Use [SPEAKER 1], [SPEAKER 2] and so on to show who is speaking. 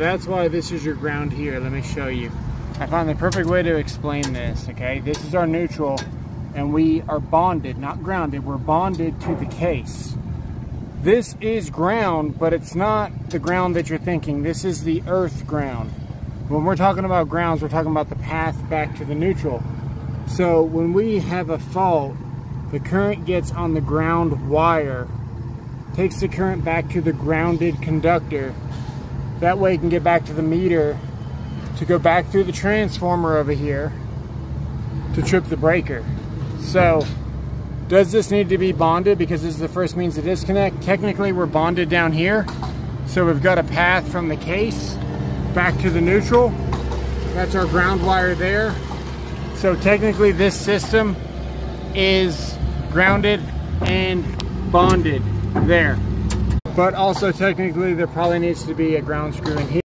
[SPEAKER 1] That's why this is your ground here. Let me show you. I found the perfect way to explain this, okay? This is our neutral, and we are bonded, not grounded. We're bonded to the case. This is ground, but it's not the ground that you're thinking. This is the earth ground. When we're talking about grounds, we're talking about the path back to the neutral. So when we have a fault, the current gets on the ground wire, takes the current back to the grounded conductor. That way you can get back to the meter to go back through the transformer over here to trip the breaker. So does this need to be bonded because this is the first means to disconnect? Technically we're bonded down here. So we've got a path from the case back to the neutral. That's our ground wire there. So technically this system is grounded and bonded there. But also technically there probably needs to be a ground screw in here.